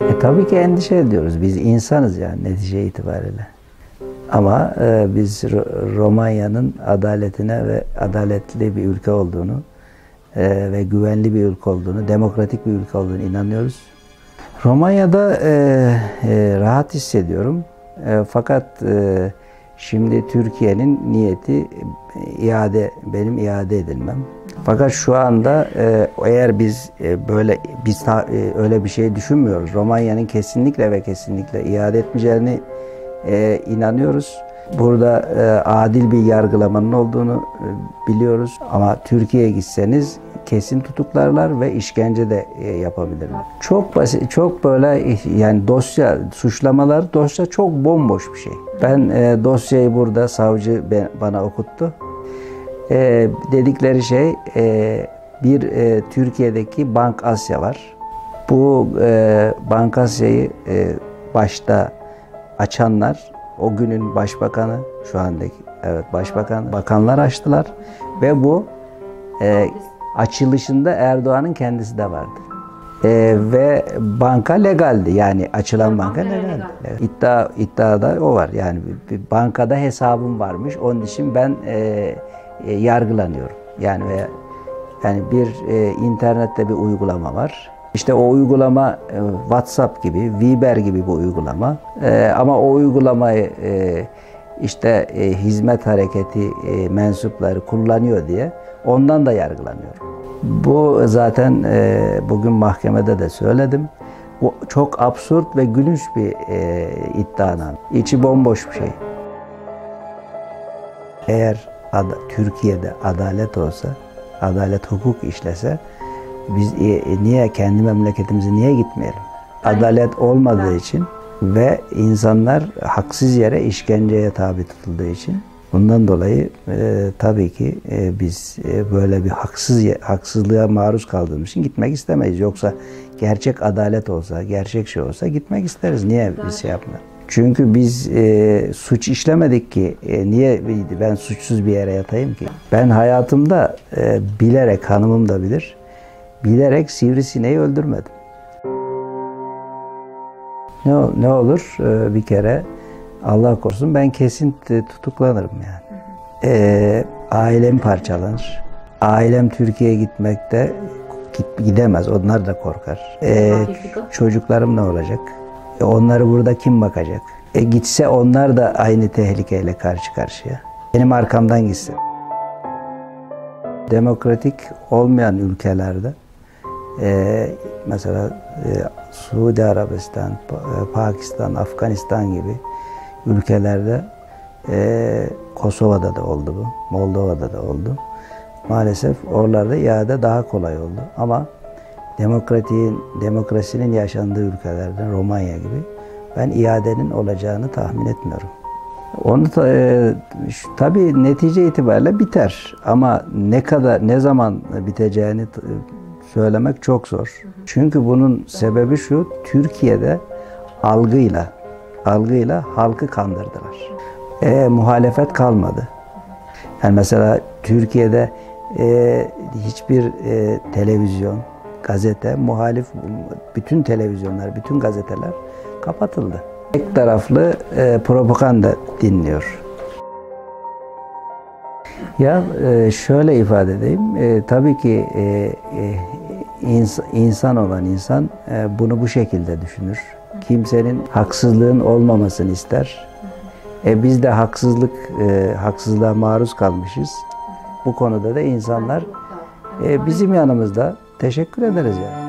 E, tabii ki endişe ediyoruz. Biz insanız yani netice itibariyle. Ama e, biz Romanya'nın adaletine ve adaletli bir ülke olduğunu e, ve güvenli bir ülke olduğunu, demokratik bir ülke olduğunu inanıyoruz. Romanya'da e, e, rahat hissediyorum. E, fakat e, şimdi Türkiye'nin niyeti e, iade, benim iade edilmem. Fakat şu anda e, eğer biz e, böyle biz e, öyle bir şey düşünmüyoruz. Romanya'nın kesinlikle ve kesinlikle iade etmeyeceğini inanıyoruz. Burada adil bir yargılamanın olduğunu biliyoruz. Ama Türkiye'ye gitseniz kesin tutuklarlar ve işkence de yapabilirler. Çok basit, çok böyle yani dosya, suçlamalar dosya çok bomboş bir şey. Ben dosyayı burada savcı bana okuttu. E, dedikleri şey e, bir e, Türkiye'deki Bank Asya var. Bu e, Bank Asya'yı e, başta açanlar o günün başbakanı şu andaki evet başbakan bakanlar açtılar ve bu e, açılışında Erdoğan'ın kendisi de vardı. E, ve banka legaldi yani açılan banka, banka legal. legal. Evet. İddia iddiada o var yani bir, bir bankada hesabım varmış onun için ben e, e, yargılanıyorum yani veya yani bir e, internette bir uygulama var işte o uygulama e, WhatsApp gibi, Viber gibi bir uygulama. E, ama o uygulamayı e, işte hizmet hareketi mensupları kullanıyor diye ondan da yargılanıyor. Bu zaten bugün mahkemede de söyledim. Bu çok absürt ve gülünç bir iddianın. İçi bomboş bir şey. Eğer Türkiye'de adalet olsa, adalet hukuk işlese biz e, e, niye kendi memleketimize niye gitmeyelim? Adalet olmadığı için ve insanlar haksız yere işkenceye tabi tutulduğu için bundan dolayı e, tabii ki e, biz e, böyle bir haksız haksızlığa maruz kaldığımız için gitmek istemeyiz. Yoksa gerçek adalet olsa, gerçek şey olsa gitmek isteriz. Niye biz şey yapmayalım? Çünkü biz e, suç işlemedik ki. E, niye ben suçsuz bir yere yatayım ki? Ben hayatımda e, bilerek hanımım da bilir bilerek sivrisineği öldürmedim. Ne, ne olur ee, bir kere Allah korusun ben kesin tutuklanırım yani. Ee, ailem parçalanır. Ailem Türkiye'ye gitmekte gidemez. Onlar da korkar. Ee, çocuklarım ne olacak? E, onları burada kim bakacak? E, gitse onlar da aynı tehlikeyle karşı karşıya. Benim arkamdan gitsin. Demokratik olmayan ülkelerde e, mesela e, Suudi Arabistan, e, Pakistan, Afganistan gibi ülkelerde e, Kosova'da da oldu bu, Moldova'da da oldu. Maalesef oralarda iade daha kolay oldu. Ama demokratiğin, demokrasinin yaşandığı ülkelerde Romanya gibi ben iadenin olacağını tahmin etmiyorum. Onu e, tabii netice itibariyle biter ama ne kadar ne zaman biteceğini söylemek çok zor. Çünkü bunun sebebi şu, Türkiye'de algıyla, algıyla halkı kandırdılar. E, muhalefet kalmadı. Yani mesela Türkiye'de e, hiçbir e, televizyon, gazete, muhalif, bütün televizyonlar, bütün gazeteler kapatıldı. Tek taraflı e, propaganda dinliyor. Ya e, şöyle ifade edeyim. E, tabii ki e, insan olan insan bunu bu şekilde düşünür. Kimsenin haksızlığın olmamasını ister. E biz de haksızlık haksızlığa maruz kalmışız. Bu konuda da insanlar bizim yanımızda teşekkür ederiz yani.